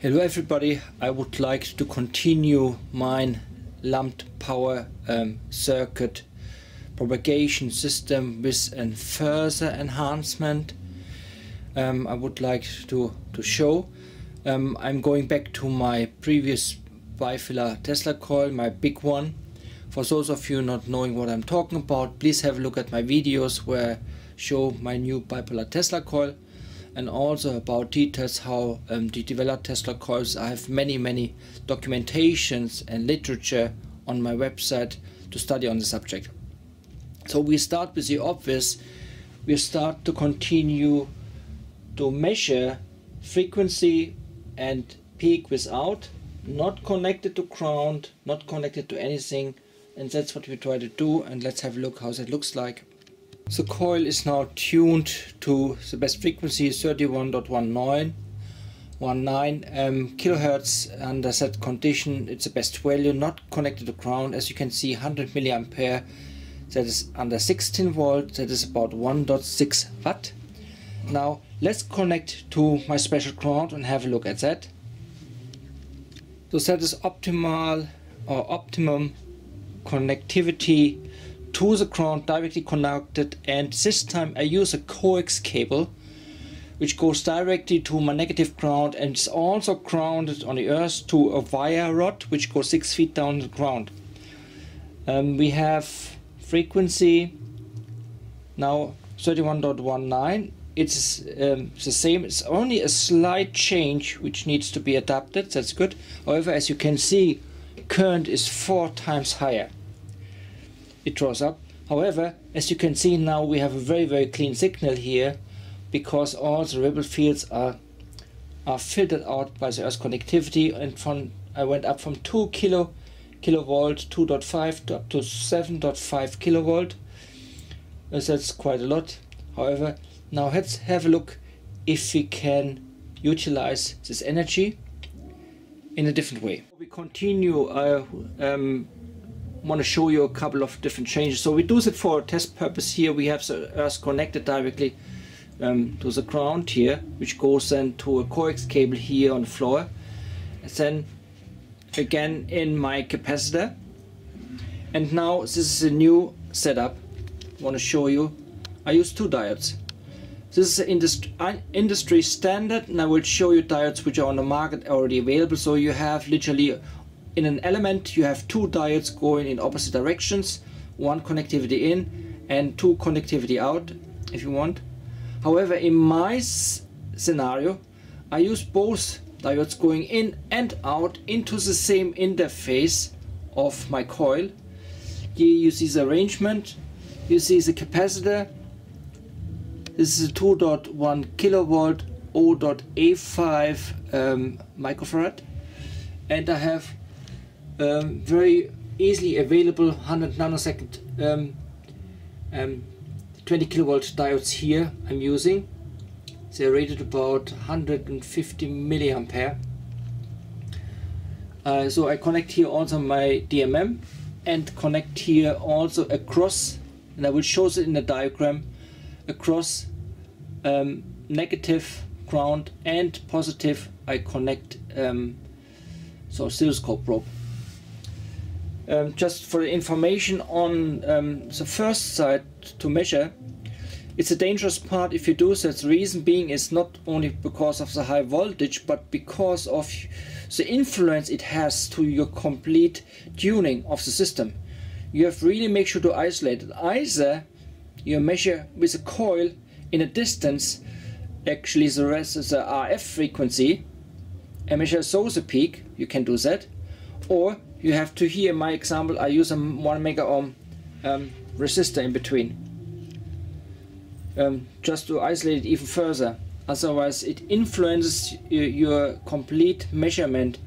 Hello everybody, I would like to continue my lumped power um, circuit propagation system with a further enhancement um, I would like to, to show. Um, I'm going back to my previous bifilar Tesla coil, my big one. For those of you not knowing what I'm talking about, please have a look at my videos where I show my new bipolar Tesla coil and also about details how um, the developed Tesla coils. I have many many documentations and literature on my website to study on the subject. So we start with the obvious. We start to continue to measure frequency and peak without not connected to ground, not connected to anything and that's what we try to do and let's have a look how that looks like. The coil is now tuned to the best frequency 31.19 19 um, kilohertz under that condition. It's the best value not connected to ground. As you can see 100 milliampere that is under 16 volt that is about 1.6 watt. Now let's connect to my special ground and have a look at that. So that is optimal or optimum connectivity to the ground directly connected and this time I use a coax cable which goes directly to my negative ground and is also grounded on the earth to a wire rod which goes 6 feet down the ground. Um, we have frequency now 31.19 it's um, the same. It's only a slight change which needs to be adapted. That's good. However as you can see current is four times higher it draws up. However, as you can see now we have a very very clean signal here because all the ripple fields are are filtered out by the earth connectivity. And from I went up from 2 kilo kilovolt 2.5 to up to 7.5 kilovolt. That's quite a lot. However now let's have a look if we can utilize this energy in a different way. We continue I um, want to show you a couple of different changes. So we do it for test purpose here. We have the earth connected directly um, to the ground here, which goes then to a coax cable here on the floor. And then again in my capacitor. And now this is a new setup. I want to show you. I use two diodes. This is industry, industry standard and I will show you diodes which are on the market already available. So you have literally in an element you have two diodes going in opposite directions, one connectivity in and two connectivity out if you want. However, in my scenario, I use both diodes going in and out into the same interface of my coil. Here you see the arrangement, you see the capacitor. This is a 2.1 kilovolt 0.85 um, microfarad and I have um, very easily available 100 nanosecond um, um, 20 kilovolt diodes here I'm using. They're rated about 150 milliampere. Uh, so I connect here also my DMM and connect here also across and I will show it in the diagram across um, negative ground and positive I connect um, so oscilloscope probe um, just for information on um, the first side to measure, it's a dangerous part if you do so. The reason being is not only because of the high voltage, but because of the influence it has to your complete tuning of the system. You have really make sure to isolate it. Either you measure with a coil in a distance, actually the rest is the RF frequency, and measure so the peak, you can do that, or you have to hear my example. I use a 1 mega ohm um, resistor in between um, just to isolate it even further. Otherwise it influences your complete measurement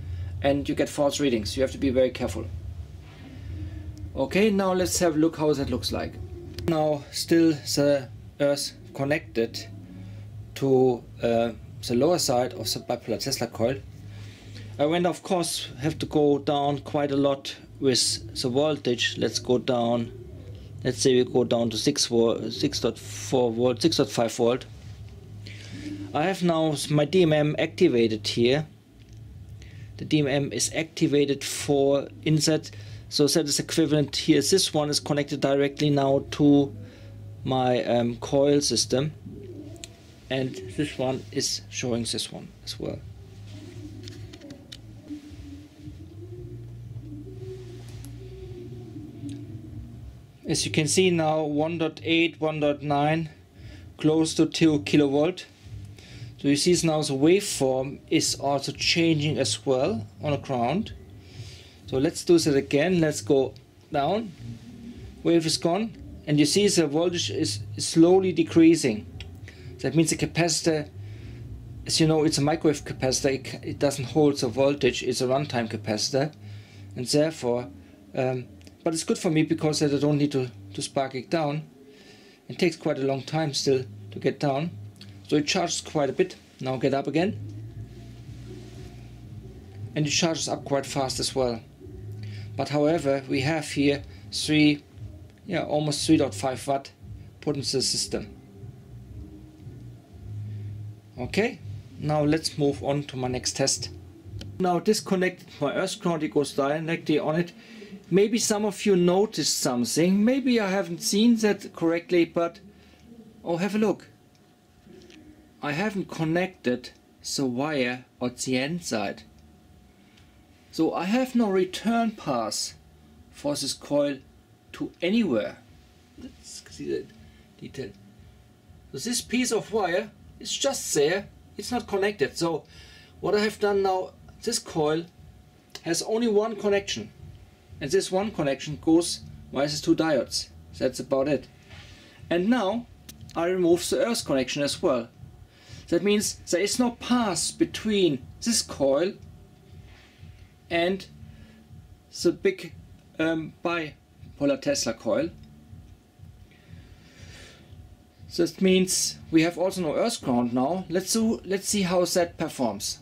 and you get false readings. You have to be very careful. Okay now let's have a look how that looks like. Now still the earth connected to uh, the lower side of the bipolar Tesla coil I went of course have to go down quite a lot with the voltage. Let's go down. Let's say we go down to 6 volt, 6.4 volt, 6.5 volt. I have now my DMM activated here the DMM is activated for insert so that is equivalent here this one is connected directly now to my um, coil system and this one is showing this one as well as you can see now 1.8 1.9 close to 2 kilovolt. So you see now the waveform is also changing as well on the ground. So let's do that again. Let's go down. Wave is gone. And you see the voltage is slowly decreasing. That means the capacitor as you know it's a microwave capacitor. It, it doesn't hold the voltage. It's a runtime capacitor. And therefore um, but it's good for me because I don't need to, to spark it down. It takes quite a long time still to get down. So it charges quite a bit. Now get up again. And it charges up quite fast as well. But however, we have here 3, yeah, almost 3.5 watt put into the system. Okay, now let's move on to my next test. Now disconnect my earth ground, it goes directly on it Maybe some of you noticed something. Maybe I haven't seen that correctly, but oh, have a look. I haven't connected the wire at the end side. So I have no return path for this coil to anywhere. Let's see the detail. So this piece of wire is just there. It's not connected. So what I have done now, this coil has only one connection and this one connection goes via these two diodes. That's about it. And now I remove the earth connection as well. That means there is no path between this coil and the big um, bipolar Tesla coil. That means we have also no earth ground now. Let's do, let's see how that performs.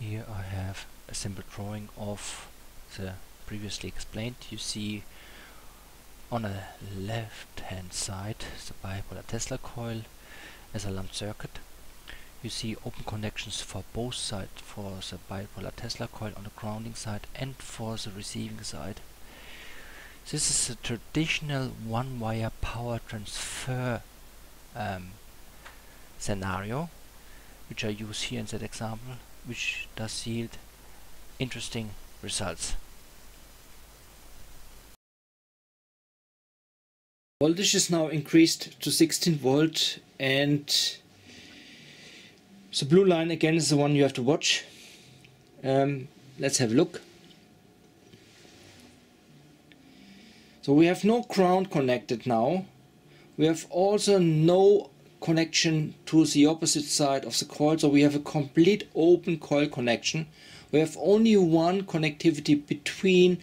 Here I have a simple drawing of the previously explained. You see on the left hand side the bipolar Tesla coil as a lump circuit. You see open connections for both sides for the bipolar Tesla coil on the grounding side and for the receiving side. This is a traditional one wire power transfer um, scenario which I use here in that example which does yield interesting results. Voltage is now increased to 16 volt and the blue line again is the one you have to watch. Um, let's have a look. So we have no ground connected now. We have also no connection to the opposite side of the coil. So we have a complete open coil connection we have only one connectivity between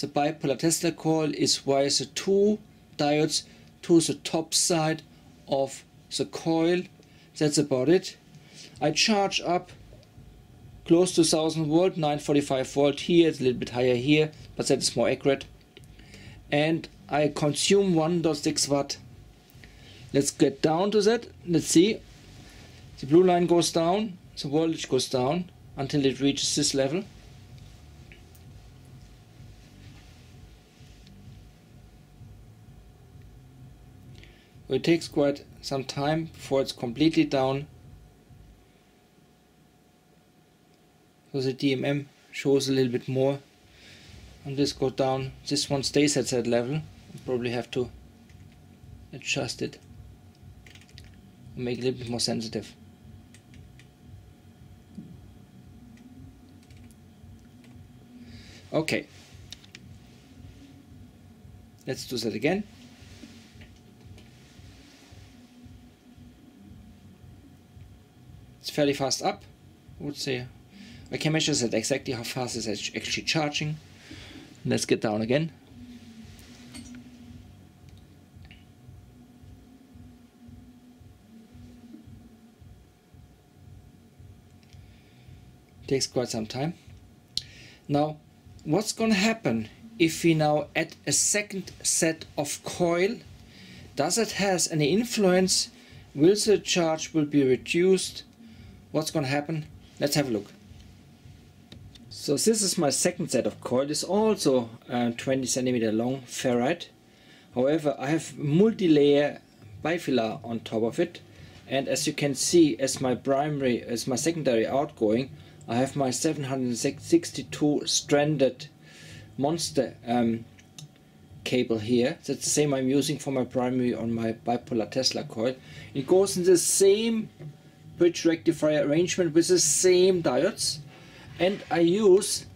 the bipolar Tesla coil is via the two diodes to the top side of the coil. That's about it. I charge up close to 1000 volt, 945 volt here, it's a little bit higher here, but that is more accurate. And I consume 1.6 watt. Let's get down to that. Let's see. The blue line goes down, the voltage goes down until it reaches this level. It takes quite some time before it's completely down. So the DMM shows a little bit more. And this goes down. This one stays at that level. Probably have to adjust it. Make it a little bit more sensitive. Okay. Let's do that again. It's fairly fast up, I would say. I can measure that exactly how fast it's actually charging. Let's get down again. Takes quite some time. Now what's going to happen if we now add a second set of coil? Does it has any influence? Will the charge will be reduced what's going to happen? Let's have a look. So this is my second set of coil. It's also uh, 20 centimeter long ferrite. However, I have multi-layer bifilar on top of it. And as you can see, as my primary, as my secondary outgoing, I have my 762 stranded monster um, cable here. That's the same I'm using for my primary on my bipolar Tesla coil. It goes in the same bridge rectifier arrangement with the same diodes. And I use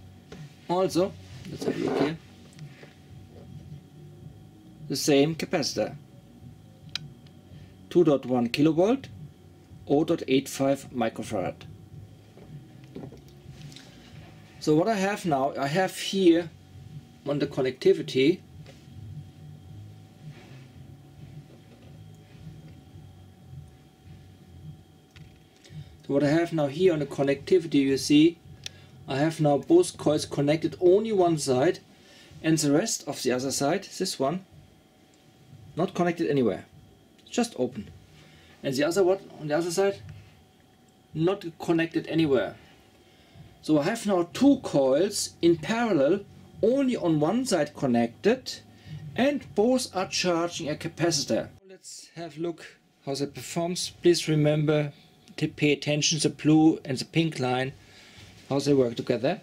also, let's have a look here, the same capacitor. 2.1 kilovolt, 0.85 microfarad. So what I have now, I have here on the connectivity So what I have now here on the connectivity you see I have now both coils connected only one side and the rest of the other side, this one, not connected anywhere, just open. And the other one on the other side, not connected anywhere. So I have now two coils in parallel, only on one side connected, and both are charging a capacitor. Let's have a look how that performs. Please remember to pay attention to the blue and the pink line how they work together.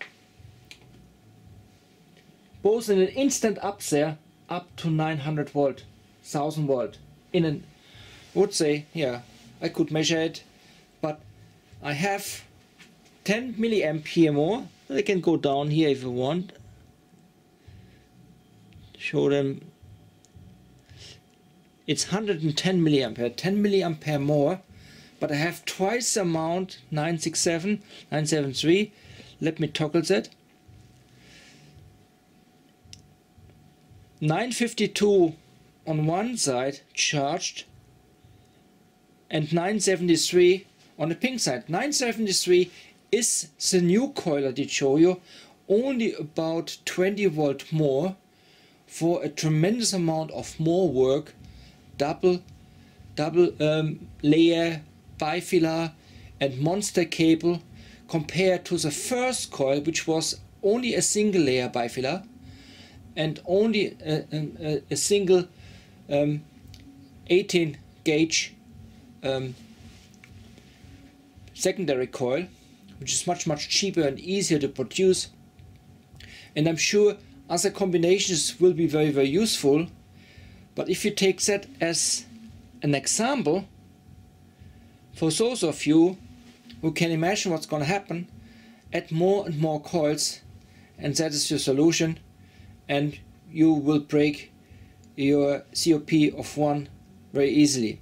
Both in an instant up there up to 900 volt, 1000 volt. In an, would say, yeah, I could measure it, but I have 10 milliampere more. They can go down here if you want. Show them. It's 110 milliampere, 10 milliampere more but I have twice the amount 967 973 let me toggle that 952 on one side charged and 973 on the pink side 973 is the new coil I did show you only about 20 volt more for a tremendous amount of more work double double um, layer bifilar and monster cable compared to the first coil which was only a single layer bifilar and only a, a, a single um, 18 gauge um, secondary coil which is much much cheaper and easier to produce and I'm sure other combinations will be very very useful but if you take that as an example for those of you who can imagine what's going to happen, add more and more coils and that is your solution and you will break your COP of 1 very easily.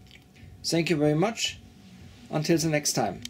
Thank you very much. Until the next time.